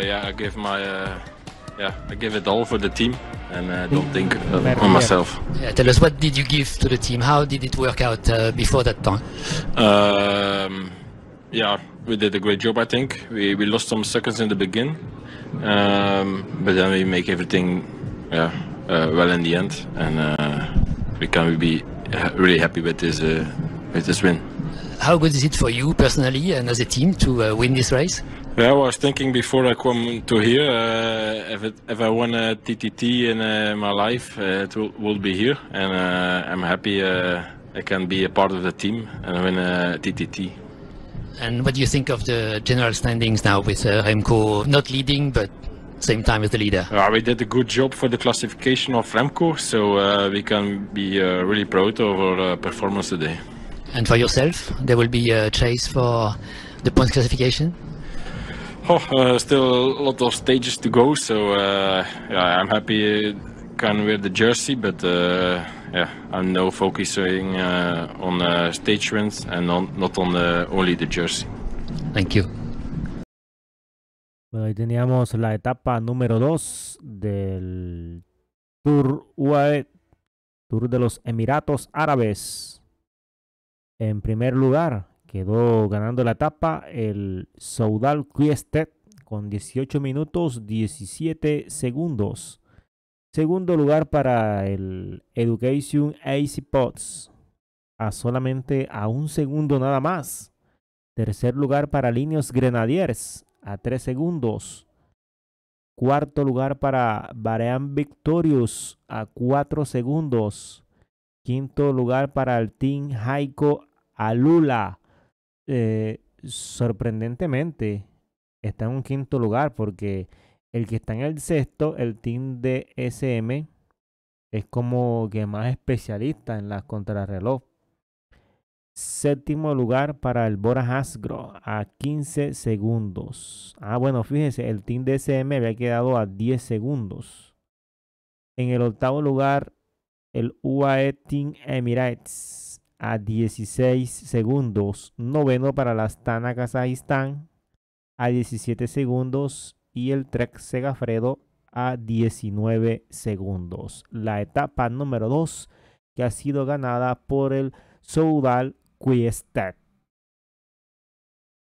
yeah, I give my uh, yeah, I give it all for the team and uh, don't think uh, on myself. Yeah, tell us what did you give to the team? How did it work out uh, before that time? Um, yeah, we did a great job. I think we, we lost some seconds in the beginning, um, but then we make everything yeah uh, well in the end, and uh, we can be really happy with this uh, with this win. How good is it for you personally and as a team to uh, win this race? Yeah, I was thinking before I come to here, uh, if it, if I won a TTT in uh, my life, uh, it will, will, be here, and uh, I'm happy uh, I can be a part of the team and win a TTT. And what do you think of the general standings now with uh, Remco not leading but same time as the leader? we did a good job for the classification of Remco, so we can be really proud of our performance today. And for yourself, there will be a chase for the points classification? Oh, uh, still a lot of stages to go, so uh, yeah, I'm happy I can wear the jersey, but uh, yeah, I'm now focusing uh, on uh, stage wins and on, not on the, only the jersey. Thank you. Bueno, ahí teníamos la etapa número 2 del Tour UAE, Tour de los Emiratos Árabes. En primer lugar, Quedó ganando la etapa el Saudal Quiestet con 18 minutos 17 segundos. Segundo lugar para el Education AC Pots a solamente a un segundo nada más. Tercer lugar para Líneos Grenadiers a 3 segundos. Cuarto lugar para Barean Victorious a 4 segundos. Quinto lugar para el Team Haiko Alula eh, sorprendentemente está en un quinto lugar porque el que está en el sexto, el team de SM, es como que más especialista en las contrarreloj. Séptimo lugar para el Bora Hasgro a 15 segundos. Ah, bueno, fíjense, el team de SM había quedado a 10 segundos. En el octavo lugar, el UAE Team Emirates a 16 segundos. Noveno para la Astana Kazajistán a 17 segundos. Y el Trek Segafredo a 19 segundos. La etapa número 2 que ha sido ganada por el Soudal Quiestet.